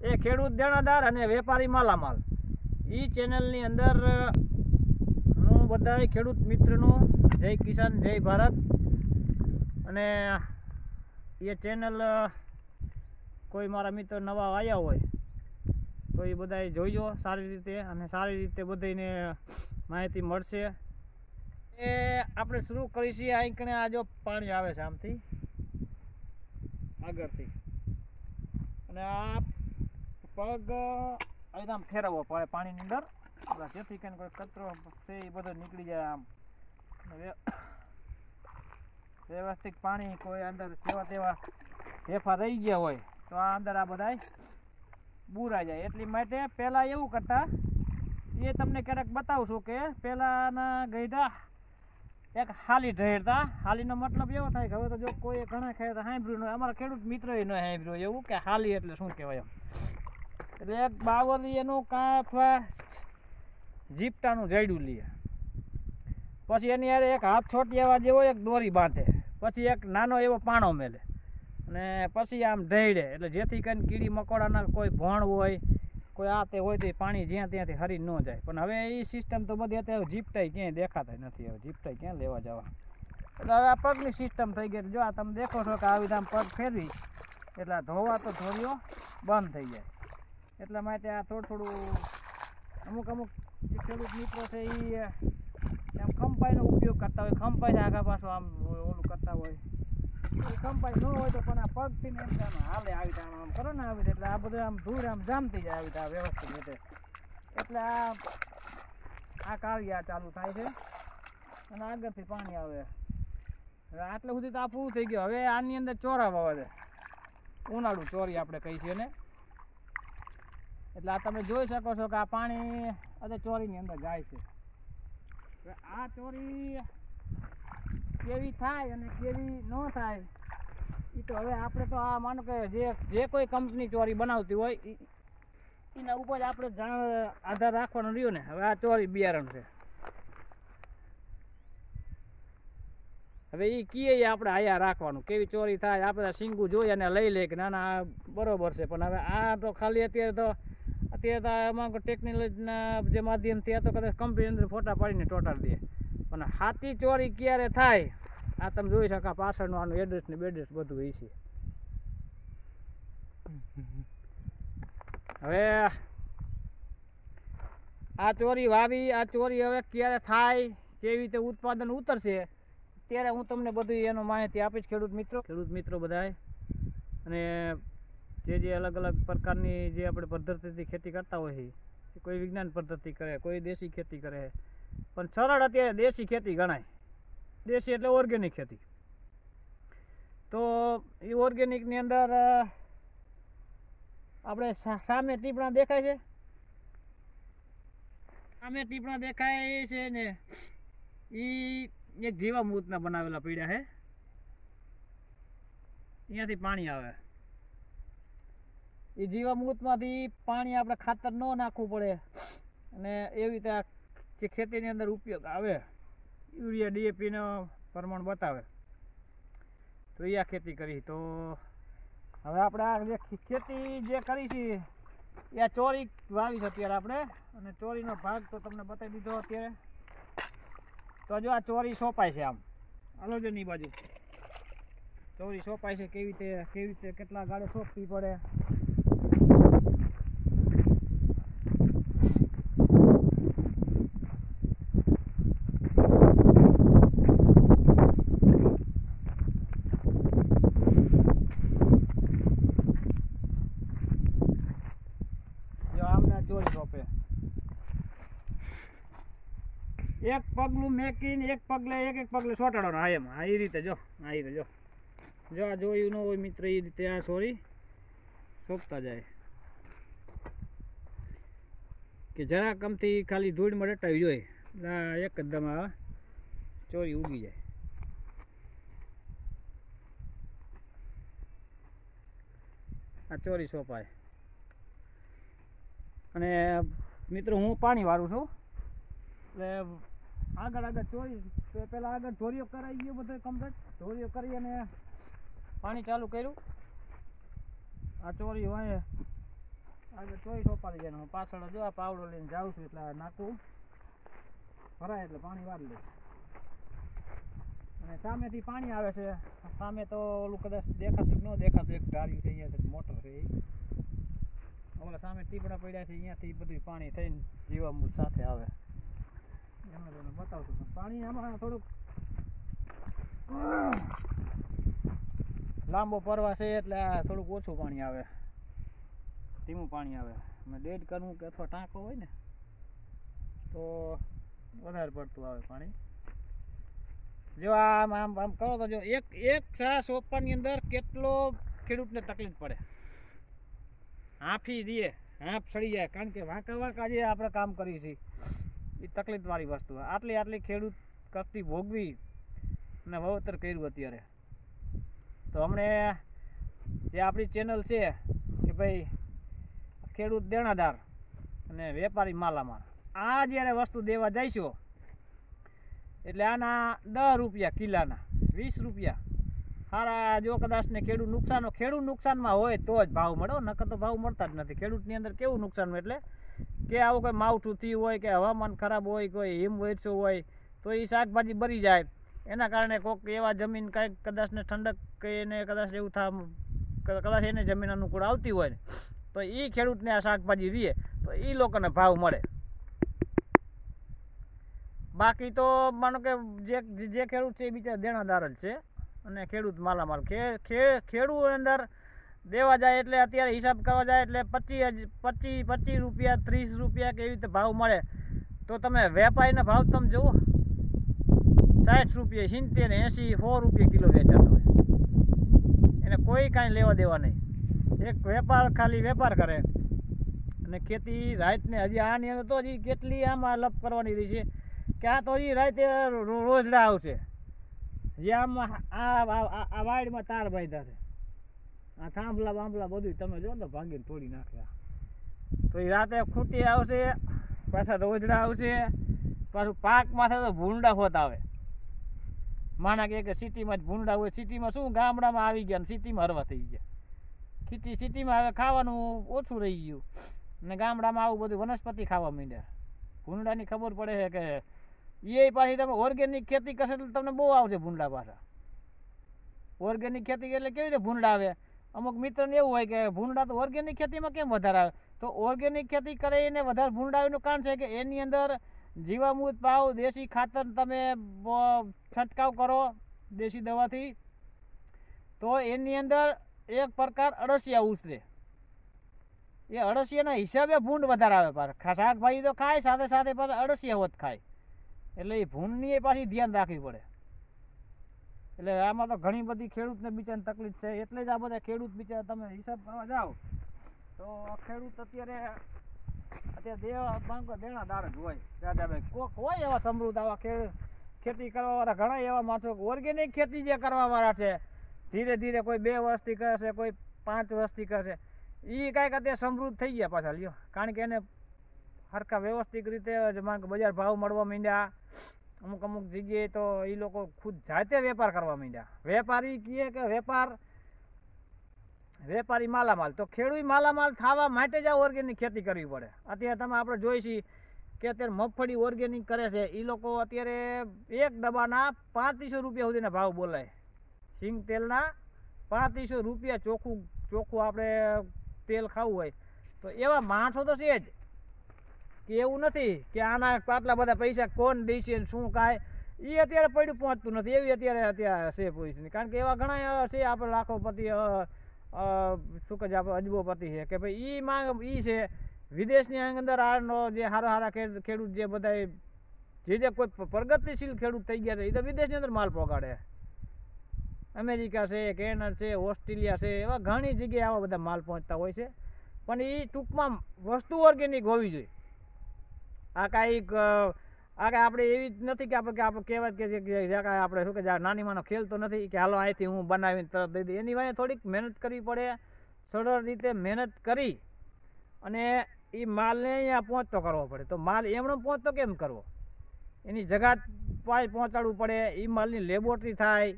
એ ખેડૂત દેણાદાર અને વેપારી માલામાલ. એ ચેનલની અંદર હું બધાય ખેડૂત મિત્રનું જય કિસાન, જય ભારત. અને એ ચેનલ કોઈ મારા મિત્ર નવા આવ્યા હોય, તો એ બધાય જોઈજો સારી રીતે અને સારી રીતે બધાને માહિતી મળશે. એ આપણે શરૂ કરીશું અહીં આજો આ પાણી આવે છે આમથી, આગળથી. અને આ પગ એકદમ ફેરવવો પડે પાણીની અંદર. જેથી કરીને કોઈ કચરો છે એ બધો નીકળી જાય આમ. વ્યવસ્થિત પાણી કોઈ અંદર જેવા તેવા ફેફા રહી ગયા હોય, તો આ અંદર આ બધાય બુરાઈ જાય. એટલી માટે પહેલાં એવું કરતા, એ તમને ક્યારેક બતાવશું કે પહેલાંના ગઈઢા એક હાલી ઢેરતા હાલીનો મતલબ એવો થાય કે હવે તો જો કોઈ ઘણા ખેડૂત સાંભળ્યું ન અમારા ખેડૂત મિત્રોએ ન સાંભળ્યું એવું કે હાલી એટલે શું કહેવાય એમ. એટલે એક બાવળી એનું કાં અથવા જીપટાનું જડ્યું લે. પછી એની યારે એક હાથ છોટી એવા જેવો એક દોરી બાંધે. પછી એક નાનો એવો પાણો મેલે. અને પછી આમ ઢેડે એટલે જેથી કરીને કીડી મકોડાના કોઈ ભણ હોય, કોઈ આ તે હોય તો પાણી જ્યાં ત્યાંથી હરી ન જાય. પણ હવે એ સિસ્ટમ તો બધી અત્યારે જીપટાઈ ક્યાંય દેખાતા નથી. હવે જીપટાઈ ક્યાં લેવા જવા એટલે હવે આ પગની સિસ્ટમ થઈ ગઈ. જો આ તમે દેખો છો કે આવી રીતે પગ ફેરવી, એટલે આ ધોવા તો ધોરીઓ બંધ થઈ જાય. એટલા માટે આ થોડું થોડું અમુક અમુક જે ખેડૂત મિત્રો છે એ આમ ખંપાઈનો ઉપયોગ કરતા હોય. ખંપાઈ આગા પાછો આમ ઓલું કરતા હોય. ખંપાઈ ન હોય તો પણ આ પગથી ને એમ હાલે આવી રીતે આમ કરો ને આવી એટલે આ બધું આમ ધૂળ આમ જામતી જાય આવી રીતે વ્યવસ્થિત રીતે. એટલે આ આ કાળિયા ચાલુ થાય છે અને આગળથી પાણી આવે. હવે આટલે સુધી તો આ પૂરું થઈ ગયું. હવે આની અંદર ચોરા વાવે છે ઉનાળું ચોરી આપણે કહીએ છીએ ને. એટલે આ તમે જોઈ શકો છો કે આ પાણી અત્યારે ચોરીની અંદર જાય છે. આ ચોરી કેવી થાય અને કેવી ન થાય એ તો હવે આપણે તો આ માનો કે જે જે કોઈ કંપની ચોરી બનાવતી હોય એના ઉપર આપણે આધાર રાખવાનો રહ્યો ને. હવે આ ચોરી બિયારણ છે. હવે એ કીએ આપણે આયા રાખવાનું. કેવી ચોરી થાય આપણે સિંગુ જોઈ અને લઈ લે કે ના ના બરોબર છે. પણ હવે આ તો ખાલી અત્યારે તો અત્યારે તો ટેકનોલોજીના જે માધ્યમથી આ કદાચ કંપની અંદર ફોટા પાડીને ચોંટાડી દે. પણ હાથી ચોરી ક્યારે થાય, આ તમે જોઈ શકો પાછળનું આનું એડ્રેસ ને બેડ્રેસ બધું હોય છે. હવે આ ચોરી વાવી, આ ચોરી હવે ક્યારે થાય, કેવી રીતે ઉત્પાદન ઉતરશે, ત્યારે હું તમને બધું એનો માહિતી આપીશ ખેડૂત મિત્રો. ખેડૂત મિત્રો બધાય. અને જે જે અલગ અલગ પ્રકારની જે આપણે પદ્ધતિથી ખેતી કરતા હોય છે કોઈ વિજ્ઞાન પદ્ધતિ કરે, કોઈ દેશી ખેતી કરે. પણ સરળ અત્યારે દેશી ખેતી ગણાય. દેશી એટલે ઓર્ગેનિક ખેતી. તો એ ઓર્ગેનિકની અંદર આપણે સામે ટીપણા દેખાય છે. સામે ટીપણા દેખાય છે ને એ એક જીવામૃતના બનાવેલા પીડા છે. અહીંયાથી પાણી આવે. એ જીવામૃતમાંથી પાણી આપણે ખાતર ન નાખવું પડે. અને એવી રીતે જે ખેતીની અંદર ઉપયોગ આવે, યુરિયા, ડીએપીનો પ્રમાણ બતાવે. તો એ આ ખેતી કરી. તો હવે આપણે આ જે ખેતી જે કરી છે, એ આ ચોરી વાવી છે અત્યારે આપણે. અને ચોરીનો ભાગ તો તમને બતાવી દીધો અત્યારે. તો જો આ ચોરી સોંપાય છે આમ. હાલો બાજુ. ચોરી સોંપાય છે, કેવી રીતે કેવી રીતે કેટલા ગાડે સોંપવી પડે જો આમને આ ચોરી સોંપે એક પગલું મેકીને, એક પગલે, એક એક પગલે સોટાડવાનો. હા, એમ. હા એ રીતે જો. આ રીતે જો. જો આ જોયું ન હોય મિત્ર એ રીતે આ સોરી સોંપતા જાય. કે જરા કમથી ખાલી ધૂળમાં રટાવી જોઈએ આ એકદમ આ ચોરી ઉગી જાય. આ ચોરી સોંપાય. અને મિત્રો, હું પાણી વાળું છું. એટલે આગળ આગળ ચોરી તો પેલા આગળ ધોરીઓ કરાવી ગયો બધો કમ્પ્લેટ ધોરીઓ કરી અને પાણી ચાલુ કર્યું. આ ચોરી હોય આગળ ચોરી સોપારી જાય હું પાછળ જો આ પાવડો લઈને જાઉં છું એટલે નાખું. ભરાય એટલે પાણી વાળી લઉં અને સામેથી પાણી આવે છે. સામે તો ઓલું કદાચ દેખાતું ન દેખાતું, એક ધાર્યું છે અહીંયા છે, મોટર છે ઓલા સામે ટીપડા પડ્યા છે, અહીંયાથી બધું પાણી થઈને જીવામૃત સાથે આવે. પણ આમાં થોડુંક લાંબો પરવા છે એટલે આ થોડુંક ઓછું પાણી આવે. ધીમું પાણી આવે. ડેડ કરવું કે અથવા ટાંકો હોય ને, તો વધારે પડતું આવે પાણી. જો આમ આમ આમ કરો તો જો એક એક સાસ સોપાની અંદર કેટલો ખેડૂતને તકલીફ પડે. હાંફી દે હાંફ સડી જાય. કારણ કે વાંકા વાંકા જે આપણે કામ કરીએ છીએ. એ તકલીફવાળી વસ્તુ આટલી આટલી ખેડૂત કરતી ભોગવી અને વાવતર કર્યું અત્યારે. તો હમણે જે આપણી ચેનલ છે કે ભાઈ ખેડૂત દેણાદાર અને વેપારી માલામાં આ જ્યારે વસ્તુ દેવા જઈશું, એટલે આના દસ રૂપિયા કિલ્લાના, વીસ રૂપિયા. સારા જો કદાચ ને ખેડૂત નુકસાન, ખેડૂત નુકસાનમાં હોય તો જ ભાવ મળો નકર તો ભાવ મળતા જ નથી. ખેડૂતની અંદર કેવું નુકસાન એટલે કે આવું કોઈ માવઠું થયું હોય કે હવામાન ખરાબ હોય, કોઈ હિમ વેચો હોય, તો એ શાકભાજી બરી જાય. એના કારણે કોઈક એવા જમીન કાંઈક કદાચને ઠંડક કે એને કદાચ એવું થાય કદાચ એને જમીન અનુકૂળ આવતી હોય તો એ ખેડૂતને આ શાકભાજી રીએ, તો એ લોકોને ભાવ મળે. બાકી તો માનો કે જે જે ખેડૂત છે એ બિચારા દેણાદાર જ છે અને ખેડૂત માલામાલ. ખેડૂત અંદર દેવા જાય એટલે અત્યારે હિસાબ કરવા જાય એટલે પચીસ પચીસ પચીસ રૂપિયા, ત્રીસ રૂપિયા કે એવી રીતે ભાવ મળે. તો તમે વેપારીના ભાવ તમે જુઓ. સાઠ રૂપિયા, સિત્તેર, એંસી, સો રૂપિયા કિલો વેચાતો હોય. એને કોઈ કાંઈ લેવા દેવા નહીં. એક વેપાર, ખાલી વેપાર કરે. અને ખેતી રાતને હજી આની અંદર તો હજી કેટલી આમાં લપ કરવાની રહી છે કે આ તો હજી રાતે રોજડા આવશે. જે આમાં આ વાડમાં તાર બાંધ્યા છે. આ થાંભલા બાંભલા બધું તમે જો ને ભાંગીને તોડી નાખ્યા તો એ રાતે ખૂટી આવશે, પાછા રોજડા આવશે, પાછું પાક માથે તો ભૂંડા હોત આવે કે કે સિટીમાં જ ભૂંડા હોય, સિટીમાં શું ગામડામાં આવી ગયા ને સિટીમાં હરવા થઈ ગયા. સિટી સિટીમાં હવે ખાવાનું ઓછું રહી ગયું. ને ગામડામાં આવું બધું વનસ્પતિ ખાવા માંડ્યા. ભૂંડાની ખબર પડે છે કે એ પાછી તમે ઓર્ગેનિક ખેતી કરશો એટલે તમને બહુ આવશે ભૂંડા પાછા. ઓર્ગેનિક ખેતી એટલે કેવી રીતે ભૂંડા આવે? અમુક મિત્રને એવું હોય કે ભૂંડા તો ઓર્ગેનિક ખેતીમાં કેમ વધારે આવે? તો ઓર્ગેનિક ખેતી કરે એને વધારે ભૂંડા આવેનું કારણ છે કે એની અંદર જીવામૃત, પાવ, દેશી ખાતર તમે છંટકાવ કરો દેશી દવાથી, તો એની અંદર એક પ્રકાર અળસિયા ઉછરે. એ અળસિયાના હિસાબે ભૂંડ વધારે આવે પાછા. શાકભાજી તો ખાય, સાથે સાથે પાછા અળસિયા હોત ખાય. એટલે એ ભૂંડની એ પાછી ધ્યાન રાખવી પડે. એટલે આમાં તો ઘણી બધી ખેડૂતને બિચારાને તકલીફ છે. એટલે જ આ બધા ખેડૂત બિચારા તમે હિસાબ કરવા જાઓ. તો ખેડૂત અત્યારે અત્યારે દેવા દેણા દેણાદાર જ હોય. દાદાભાઈ, કોક હોય એવા સમૃદ્ધ આવા ખે ખેતી કરવાવાળા, ઘણા એવા માણસો ઓર્ગેનિક ખેતી જે કરવાવાળા છે. ધીરે ધીરે કોઈ બે વર્ષથી કરશે, કોઈ પાંચ વર્ષથી કરશે. એ કાંઈક અત્યારે સમૃદ્ધ થઈ ગયા પાછા, લ્યો. કારણ કે એને સરખા વ્યવસ્થિત રીતે બજાર ભાવ મળવા માંડ્યા. અમુક અમુક જગ્યાએ તો એ લોકો ખુદ જાતે વેપાર કરવા માંડ્યા. વેપારી કહે કે વેપાર, વેપારી માલામાલ. તો ખેડૂત માલામાલ થવા માટે જ આ ઓર્ગેનિક ખેતી કરવી પડે. અત્યારે તમે આપણે જોઈ છીએ કે અત્યારે મગફળી ઓર્ગેનિક કરે છે. એ લોકો અત્યારે એક ડબ્બાના પાંત્રીસો રૂપિયા સુધીના ભાવ બોલાય. સિંગ તેલના પાંત્રીસો રૂપિયા ચોખ્ખું ચોખ્ખું આપણે તેલ ખાવું હોય. તો એવા માણસો તો છે જ. કે એવું નથી કે આના આટલા બધા પૈસા કોણ દેશે શું કાંઈ? એ અત્યારે પડ્યું પહોંચતું નથી. એવી અત્યારે અત્યારે છે પોઝિશન કારણ કે એવા ઘણા છે આપણે લાખોપતિ શું કે આપણે, અજબોપતિ છે કે ભાઈ એ માંગ એ છે વિદેશની અંદર આનો જે સારા સારા ખેડૂત જે બધા જે જે કોઈ પ્રગતિશીલ ખેડૂત થઈ ગયા છે એ તો વિદેશની અંદર માલ પહોંચાડે અમેરિકા છે, કેનેડા છે, ઓસ્ટ્રેલિયા છે, એવા ઘણી જગ્યાએ આવા બધા માલ પહોંચતા હોય છે. પણ એ ટૂંકમાં વસ્તુ ઓર્ગેનિક હોવી જોઈએ. આ કાંઈક આ કાંઈ આપણે એવી જ નથી કે આપણે કે આપણે કહેવાય કે કાંઈ આપણે શું કે નાની માનો ખેલ તો નથી કે હાલો અહીંથી હું બનાવીને તરત દઈ દઈ એની વાંહે થોડીક મહેનત કરવી પડે, સરળ રીતે મહેનત કરી અને એ માલને અહીંયા પહોંચતો કરવો પડે. તો માલ એમનો પહોંચતો કેમ કરવો? એની જગા પાસે પહોંચાડવું પડે, એ માલની લેબોરેટરી થાય.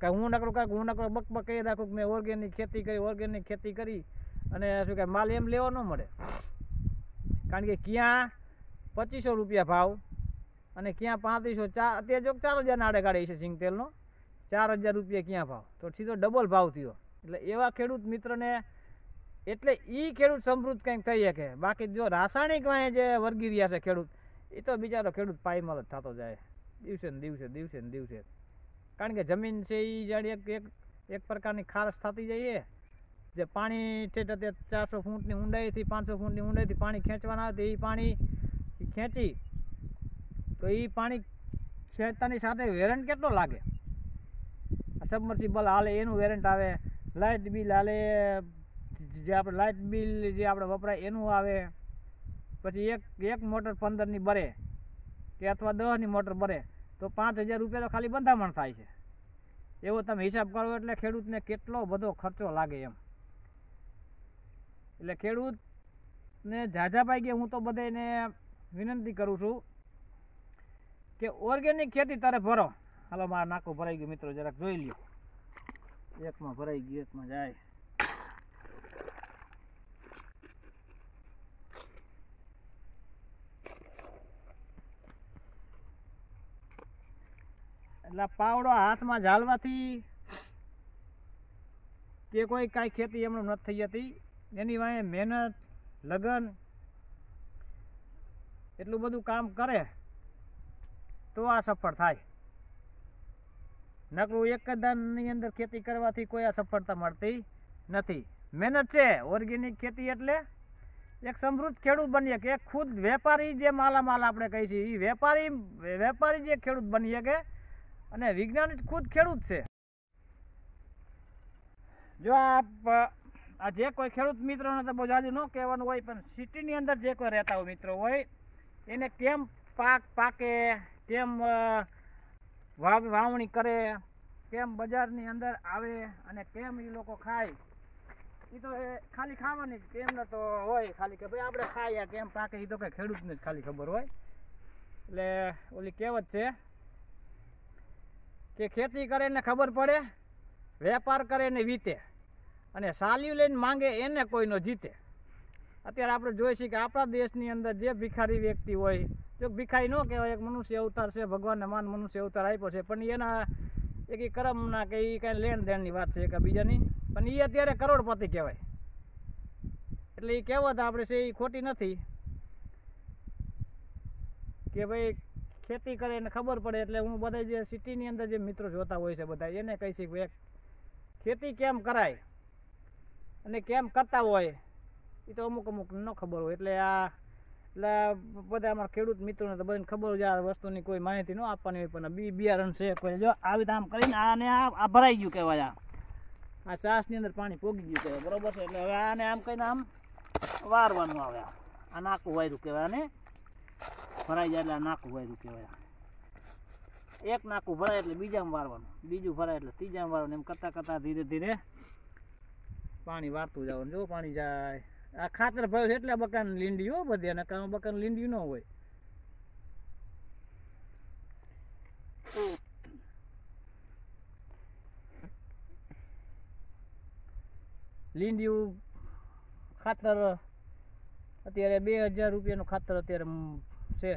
કે હું નકરું, કાંઈક હું નકરું બક બક કહી રાખું કે મેં ઓર્ગેનિક ખેતી કરી, ઓર્ગેનિક ખેતી કરી અને શું કે માલ એમ લેવો ન મળે. કારણ કે ક્યાં પચીસો રૂપિયા ભાવ. અને ક્યાં પાંત્રીસો ચાર, અત્યારે જો ચાર હજારના નાડે કાઢે છે સિંગ તેલનો ચાર હજાર રૂપિયા ક્યાં ભાવ? તો સીધો ડબલ ભાવ થયો. એટલે એવા ખેડૂત મિત્રને એટલે એ ખેડૂત સમૃદ્ધ કંઈક થઈ શકે. બાકી જો રાસાયણિક વાંહે જે વર્ગી રહ્યા છે ખેડૂત એ તો બિચારો ખેડૂત પાયમાલ જ થતો જાય. દિવસે ને દિવસે દિવસે ને દિવસે. કારણ કે જમીન છે એ જાણે એક એક એક પ્રકારની ખારસ થતી છે જે પાણી છે તે ચારસો ફૂટની ઊંડાઈથી પાંચસો ફૂટની ઊંડાઈથી પાણી ખેંચવાના આવે એ પાણી ઈ ખેંચી તો એ પાણી ખેંચતાની સાથે વેરન્ટ કેટલો લાગે? સબમર્સિબલ હાલે, એનું વેરન્ટ આવે લાઇટ બિલ હાલે, જે આપણે લાઇટ બિલ જે આપણે વપરાય એનું આવે, પછી એક એક મોટર પંદરની બરે કે અથવા દસની મોટર બરે, તો પાંચ હજાર રૂપિયા તો ખાલી બંધામણ થાય છે. એવો તમે હિસાબ કરો એટલે ખેડૂતને કેટલો બધો ખર્ચો લાગે એમ. એટલે ખેડૂતને ઝાઝા પાઈ ગયા, હું તો બધાને વિનંતી કરું છું કે ઓર્ગેનિક ખેતી તારે ભરો. હાલો, મારા નાકું ભરાઈ ગયું મિત્રો, જરાક જોઈ લ્યો. એકમાં ભરાઈ ગયું, એકમાં જાય. એટલે પાવડો હાથમાં ઝાલવાથી કે કોઈ કાંઈ ખેતી એમણે નથી થઈ જતી. એની વાંહે મહેનત, લગન એટલું બધું કામ કરે, તો આ સફળ થાય. નકરું એક દાનની અંદર ખેતી કરવાથી કોઈ સફળતા મળતી નથી. મહેનત છે, ઓર્ગેનિક ખેતી એટલે એક સમૃદ્ધ ખેડૂત બનીએ કે એક ખુદ વેપારી જે માલામાલ આપણે કહીએ છીએ એ વેપારી વેપારી જે ખેડૂત બનીએ કે, અને વિજ્ઞાન ખુદ ખેડૂત છે. જો આપ, આ જે કોઈ ખેડૂત મિત્રોને તો બહુ જાજુ ન કહેવાનું હોય, પણ સિટીની અંદર જે કોઈ રહેતા હોય, મિત્રો હોય એને કેમ પાક પાકે, કેમ વાવ, વાવણી કરે, કેમ બજારની અંદર આવે અને કેમ એ લોકો ખાય? એ તો ખાલી ખાવાની જ કેમને તો હોય, ખાલી કે ભાઈ આપણે ખાઈએ કેમ પાકે એ તો કંઈ ખેડૂતને જ ખાલી ખબર હોય. એટલે ઓલી કહેવત છે કે ખેતી કરે ને ખબર પડે, વેપાર કરે ને વીતે. અને સાલી લઈને માંગે એને કોઈ નો જીતે. અત્યારે આપણે જોઈ છીએ કે આપણા દેશની અંદર જે ભિખારી વ્યક્તિ હોય, જો ભિખારી ન કહેવાય, એક મનુષ્ય અવતાર છે, ભગવાનને માન મનુષ્ય અવતાર આપ્યો છે, પણ એના એક કરમના કે એ કાંઈ લેણ દેણની વાત છે કે બીજાની, પણ એ અત્યારે કરોડપતિ કહેવાય. એટલે એ કહેવત આપણે છે એ ખોટી નથી. કે ભાઈ ખેતી કરે એને ખબર પડે, એટલે હું બધા જે સિટીની અંદર જે મિત્રો જોતા હોય છે બધા એને કહી શકું એક, ખેતી કેમ કરાય અને કેમ કરતા હોય એ તો અમુક અમુક ન ખબર હોય. એટલે આ, એટલે બધા અમારા ખેડૂત મિત્રોને તો બધાને ખબર હોય આ વસ્તુની કોઈ માહિતી ન આપવાની હોય. પણ બી, બિયારણ છે કોઈ. જો આવી આમ કરીને આને આ ભરાઈ ગયું કહેવાય આ આ ચાસની અંદર પાણી પોગી ગયું કહેવાય. બરોબર છે? એટલે હવે આને આમ કહીને આમ વારવાનું આવે આ. આ નાકું વાયરું કહેવાય આને ભરાઈ જાય એટલે આ નાકું વાયરું કહેવાય એક નાકું ભરાય એટલે બીજામાં વારવાનું. બીજું ભરાય એટલે ત્રીજામાં વારવાનું. એમ કરતાં કરતાં ધીરે ધીરે પાણી વારતું જવાનું. જો પાણી જાય. આ ખાતર ભર્યું છે એટલે બકાન લીંડી હો બધી, અને કામ બકાન લીંડી ન હોય. લીંડિયું ખાતર, અત્યારે બે હજાર રૂપિયાનું ખાતર અત્યારે છે.